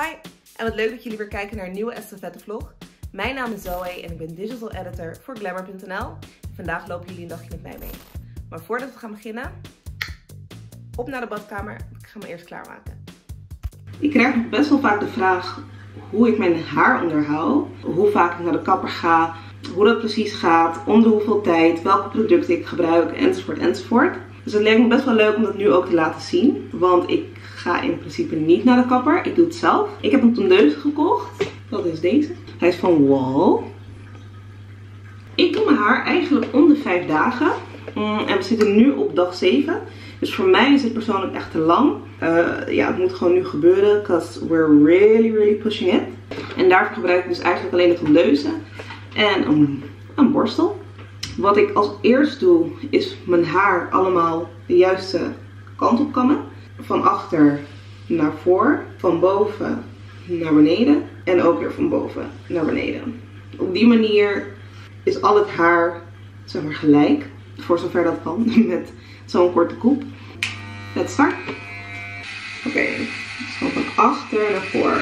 Hi, en wat leuk dat jullie weer kijken naar een nieuwe estafette vlog. Mijn naam is Zoe en ik ben digital editor voor Glamour.nl. Vandaag lopen jullie een dagje met mij mee. Maar voordat we gaan beginnen, op naar de badkamer. Ik ga me eerst klaarmaken. Ik krijg best wel vaak de vraag hoe ik mijn haar onderhoud. Hoe vaak ik naar de kapper ga, hoe dat precies gaat, onder hoeveel tijd, welke producten ik gebruik, enzovoort enzovoort. Dus het leek me best wel leuk om dat nu ook te laten zien. Want ik ga in principe niet naar de kapper. Ik doe het zelf. Ik heb een tondeuse gekocht. Dat is deze. Hij is van Wall. Ik doe mijn haar eigenlijk om de 5 dagen. Mm, en we zitten nu op dag 7. Dus voor mij is het persoonlijk echt te lang. Uh, ja, het moet gewoon nu gebeuren. Because we're really, really pushing it. En daarvoor gebruik ik dus eigenlijk alleen de tondeuse. En een, een borstel. Wat ik als eerst doe, is mijn haar allemaal de juiste kant op kammen. Van achter naar voor, van boven naar beneden en ook weer van boven naar beneden. Op die manier is al het haar zeg maar gelijk, voor zover dat kan, met zo'n korte koep. Let's start. Oké, okay, dus van achter naar voor.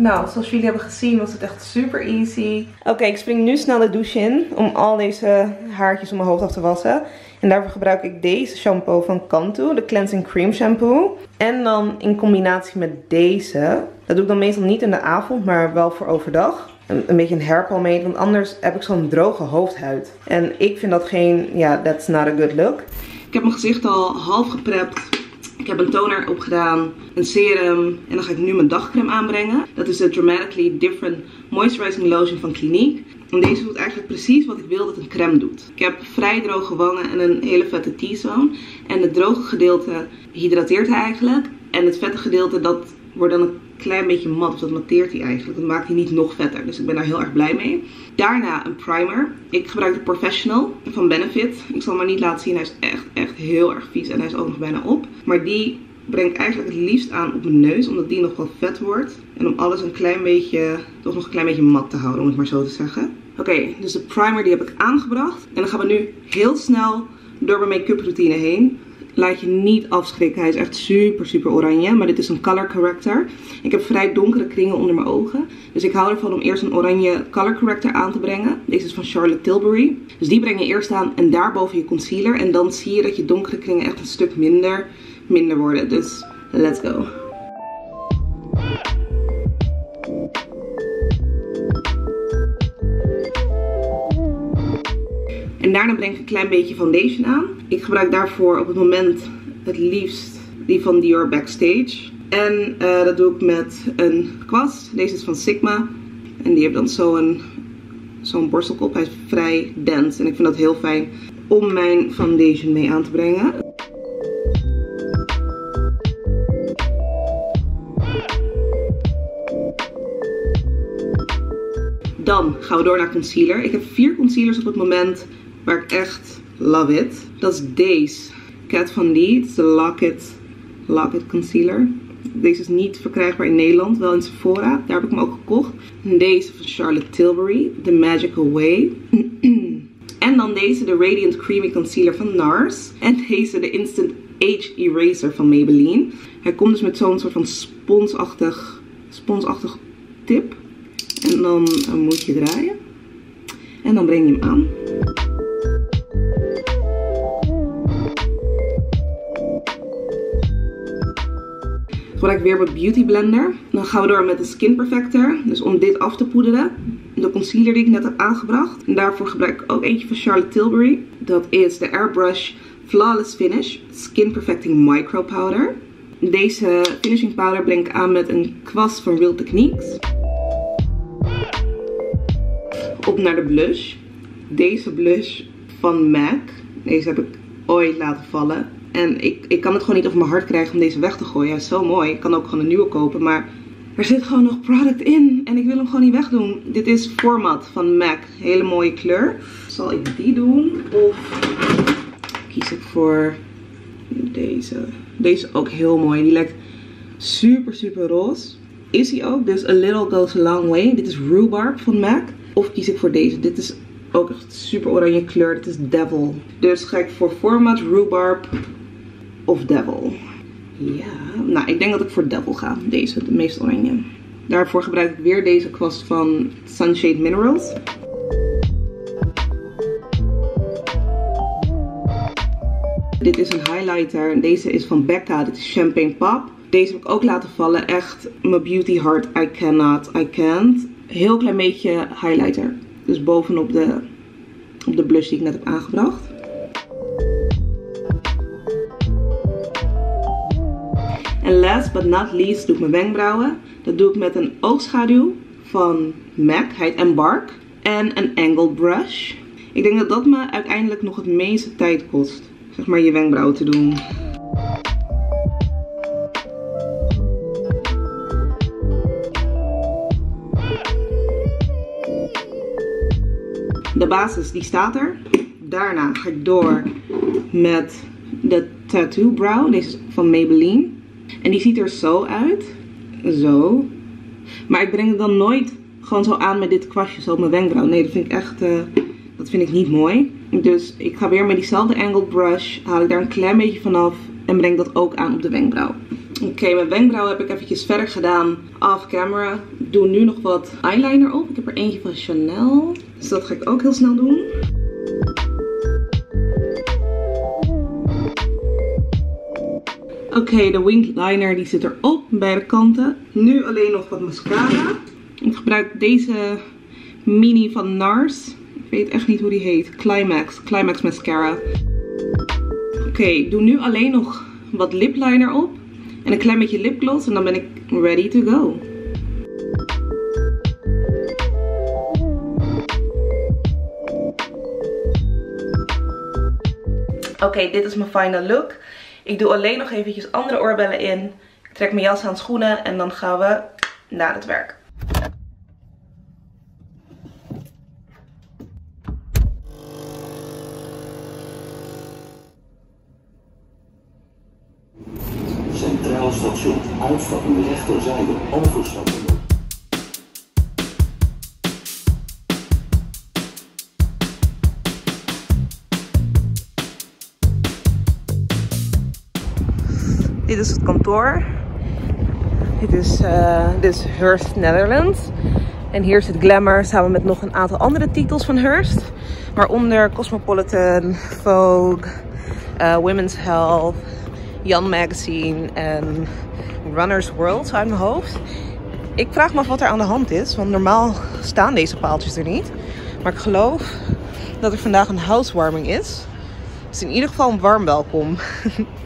Nou, zoals jullie hebben gezien was het echt super easy. Oké, ik spring nu snel de douche in om al deze haartjes om mijn hoofd af te wassen. En daarvoor gebruik ik deze shampoo van Cantu, de Cleansing Cream Shampoo. En dan in combinatie met deze. Dat doe ik dan meestal niet in de avond, maar wel voor overdag. Een, een beetje een hairpalmate, want anders heb ik zo'n droge hoofdhuid. En ik vind dat geen, ja, that's not a good look. Ik heb mijn gezicht al half geprept ik heb een toner opgedaan, een serum en dan ga ik nu mijn dagcreme aanbrengen. Dat is de Dramatically Different Moisturizing Lotion van Clinique. En deze doet eigenlijk precies wat ik wil dat een crème doet. Ik heb vrij droge wangen en een hele vette T-zone. En het droge gedeelte hydrateert eigenlijk. En het vette gedeelte dat wordt dan klein beetje mat. Of dat matteert hij eigenlijk. Dat maakt hij niet nog vetter. Dus ik ben daar heel erg blij mee. Daarna een primer. Ik gebruik de Professional van Benefit. Ik zal hem maar niet laten zien. Hij is echt, echt heel erg vies. En hij is ook nog bijna op. Maar die breng ik eigenlijk het liefst aan op mijn neus. Omdat die nog wel vet wordt. En om alles een klein beetje, toch nog een klein beetje mat te houden. Om het maar zo te zeggen. Oké, dus de primer die heb ik aangebracht. En dan gaan we nu heel snel door mijn make-up routine heen laat je niet afschrikken. Hij is echt super, super oranje. Maar dit is een color corrector. Ik heb vrij donkere kringen onder mijn ogen. Dus ik hou ervan om eerst een oranje color corrector aan te brengen. Deze is van Charlotte Tilbury. Dus die breng je eerst aan en daarboven je concealer. En dan zie je dat je donkere kringen echt een stuk minder, minder worden. Dus let's go. En daarna breng ik een klein beetje foundation aan. Ik gebruik daarvoor op het moment het liefst die van Dior Backstage. En uh, dat doe ik met een kwast. Deze is van Sigma. En die heeft dan zo'n zo'n borstelkop. Hij is vrij dense. En ik vind dat heel fijn om mijn foundation mee aan te brengen. Dan gaan we door naar concealer. Ik heb vier concealers op het moment waar ik echt love it. Dat is deze. Cat Van D. De Locket, Locket Concealer. Deze is niet verkrijgbaar in Nederland, wel in Sephora. Daar heb ik hem ook gekocht. deze van Charlotte Tilbury, The Magical Way. en dan deze, de Radiant Creamy Concealer van NARS. En deze, de Instant Age Eraser van Maybelline. Hij komt dus met zo'n soort van sponsachtig, sponsachtig tip. En dan moet je draaien. En dan breng je hem aan. Gebruik weer mijn Beauty Blender. Dan gaan we door met de Skin Perfector. Dus om dit af te poederen. De concealer die ik net heb aangebracht. En daarvoor gebruik ik ook eentje van Charlotte Tilbury. Dat is de Airbrush Flawless Finish Skin Perfecting Micro Powder. Deze finishing powder breng ik aan met een kwast van Real Techniques. Op naar de blush. Deze blush van MAC. Deze heb ik ooit laten vallen. En ik, ik kan het gewoon niet over mijn hart krijgen om deze weg te gooien. Hij is zo mooi. Ik kan ook gewoon een nieuwe kopen. Maar er zit gewoon nog product in. En ik wil hem gewoon niet wegdoen. Dit is Format van MAC. Hele mooie kleur. Zal ik die doen? Of kies ik voor deze. Deze is ook heel mooi. Die lijkt super super roze. Is hij ook. Dus A Little Goes a Long Way. Dit is Rhubarb van MAC. Of kies ik voor deze. Dit is ook echt super oranje kleur. Het is Devil. Dus ga ik voor Format, Rhubarb of Devil. Ja, nou ik denk dat ik voor Devil ga. Deze, de meest oranje. Daarvoor gebruik ik weer deze kwast van Sunshade Minerals. Dit is een highlighter. Deze is van Becca. Dit is Champagne Pop. Deze heb ik ook laten vallen. Echt, my beauty heart, I cannot, I can't. Heel klein beetje highlighter. Dus bovenop de, op de blush die ik net heb aangebracht. En last but not least doe ik mijn wenkbrauwen. Dat doe ik met een oogschaduw van MAC. Hij heet Embark. En een angled brush. Ik denk dat dat me uiteindelijk nog het meeste tijd kost. Zeg maar je wenkbrauwen te doen. De basis die staat er. Daarna ga ik door met de Tattoo Brow. Deze is van Maybelline. En die ziet er zo uit. Zo. Maar ik breng het dan nooit gewoon zo aan met dit kwastje zo op mijn wenkbrauw. Nee, dat vind ik echt, uh, dat vind ik niet mooi. Dus ik ga weer met diezelfde angled brush, haal ik daar een klein beetje vanaf en breng dat ook aan op de wenkbrauw. Oké, mijn wenkbrauw heb ik eventjes verder gedaan off camera. Ik doe nu nog wat eyeliner op. Ik heb er eentje van Chanel. Dus dat ga ik ook heel snel doen. Oké, de winged liner die zit erop, beide kanten. Nu alleen nog wat mascara. Ik gebruik deze mini van NARS. Ik weet echt niet hoe die heet. Climax. Climax mascara. Oké, doe nu alleen nog wat lip liner op. En een klein beetje lipgloss. En dan ben ik ready to go. Oké, dit is mijn final look. Ik doe alleen nog eventjes andere oorbellen in. Ik trek mijn jas aan schoenen en dan gaan we naar het werk. Centraal station, uitstappen rechterzijde, overstappen. Dit is het kantoor. Dit is, uh, dit is Hearst Netherlands. En hier zit Glamour samen met nog een aantal andere titels van Hearst. Waaronder Cosmopolitan, Vogue, uh, Women's Health, Jan Magazine en Runner's World uit mijn hoofd. Ik vraag me af wat er aan de hand is, want normaal staan deze paaltjes er niet. Maar ik geloof dat er vandaag een housewarming is. Dus in ieder geval een warm welkom.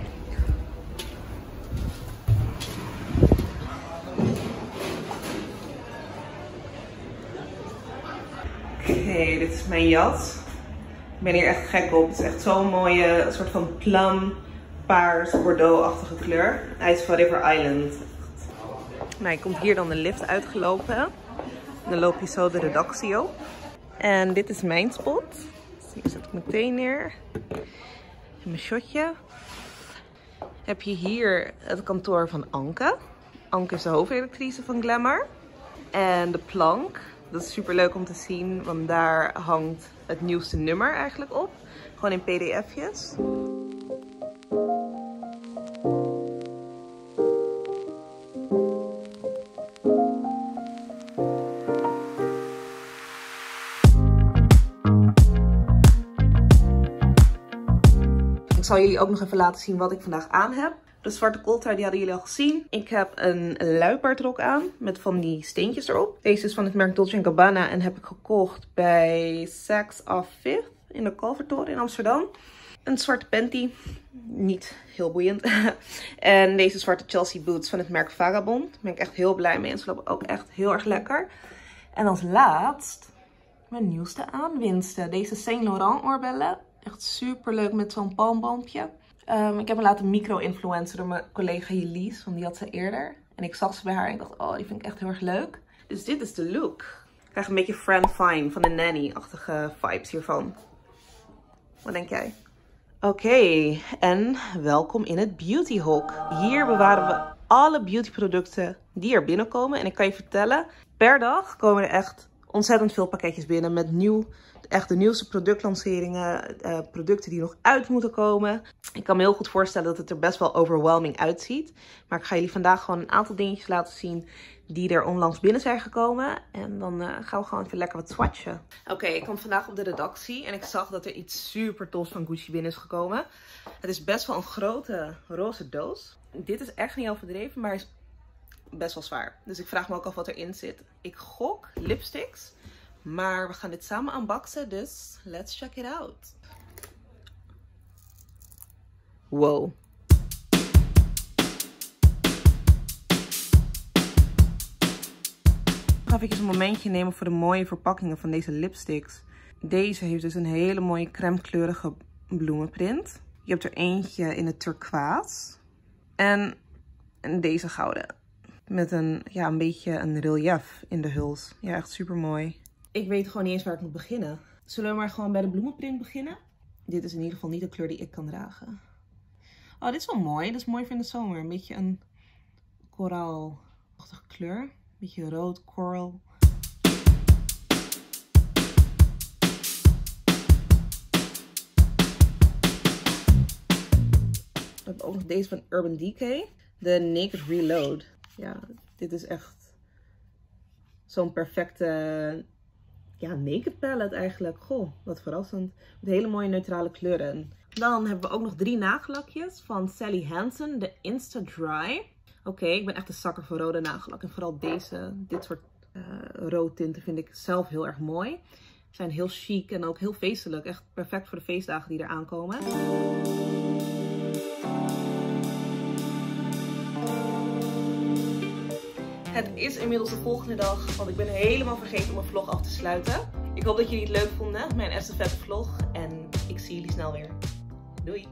mijn jas. Ik ben hier echt gek op. Het is echt zo'n mooie soort van plum, paars, bordeaux-achtige kleur. Hij is van River Island. Nou, je komt hier dan de lift uitgelopen. Dan loop je zo de redactie op. En dit is mijn spot. Dus zet ik meteen neer. En mijn shotje. Heb je hier het kantoor van Anke. Anke is de hoofdredactrice van Glamour. En de plank. Dat is super leuk om te zien, want daar hangt het nieuwste nummer eigenlijk op. Gewoon in pdf'jes. Ik zal jullie ook nog even laten zien wat ik vandaag aan heb. De zwarte kooltrui die hadden jullie al gezien. Ik heb een luipaardrok aan met van die steentjes erop. Deze is van het merk Dolce Gabbana en heb ik gekocht bij Saks of Fifth in de Kalvertoren in Amsterdam. Een zwarte panty, niet heel boeiend. en deze zwarte Chelsea boots van het merk Vagabond. Daar ben ik echt heel blij mee en ze lopen ook echt heel erg lekker. En als laatst mijn nieuwste aanwinsten. Deze Saint Laurent oorbellen. Echt super leuk met zo'n palmboompje. Um, ik heb me laten micro-influencen door mijn collega Jelise, want die had ze eerder. En ik zag ze bij haar en ik dacht, oh, die vind ik echt heel erg leuk. Dus dit is de look. Ik krijg een beetje Fran Fine van de Nanny-achtige vibes hiervan. Wat denk jij? Oké, en welkom in het Beauty Hawk. Hier bewaren we alle beautyproducten die er binnenkomen. En ik kan je vertellen, per dag komen er echt ontzettend veel pakketjes binnen met nieuw, echt de nieuwste productlanceringen, uh, producten die nog uit moeten komen. Ik kan me heel goed voorstellen dat het er best wel overwhelming uitziet. Maar ik ga jullie vandaag gewoon een aantal dingetjes laten zien die er onlangs binnen zijn gekomen. En dan uh, gaan we gewoon even lekker wat swatchen. Oké, ik kwam vandaag op de redactie en ik zag dat er iets super tofs van Gucci binnen is gekomen. Het is best wel een grote roze doos. Dit is echt niet overdreven, maar is best wel zwaar. Dus ik vraag me ook af wat erin zit. Ik gok lipsticks. Maar we gaan dit samen unboxen, dus let's check it out. Wow. Ik ga even een momentje nemen voor de mooie verpakkingen van deze lipsticks. Deze heeft dus een hele mooie crème kleurige bloemenprint. Je hebt er eentje in het turquoise. En deze gouden. Met een, ja, een beetje een relief in de huls. Ja, echt super mooi. Ik weet gewoon niet eens waar ik moet beginnen. Zullen we maar gewoon bij de bloemenprint beginnen? Dit is in ieder geval niet de kleur die ik kan dragen. Oh, dit is wel mooi. Dat is mooi voor de zomer. Een beetje een koraalachtige kleur. Een beetje rood, coral. We hebben ook nog deze van Urban Decay. De Naked Reload. Ja, dit is echt zo'n perfecte ja, naked palette eigenlijk. Goh, wat verrassend. Met hele mooie neutrale kleuren. Dan hebben we ook nog drie nagellakjes van Sally Hansen. De Insta Dry. Oké, ik ben echt een zakker voor rode nagellak. En vooral deze, dit soort uh, roodtinten vind ik zelf heel erg mooi. Zijn heel chic en ook heel feestelijk. Echt perfect voor de feestdagen die er aankomen. Het is inmiddels de volgende dag, want ik ben helemaal vergeten om mijn vlog af te sluiten. Ik hoop dat jullie het leuk vonden, mijn vette vlog. En ik zie jullie snel weer. Doei!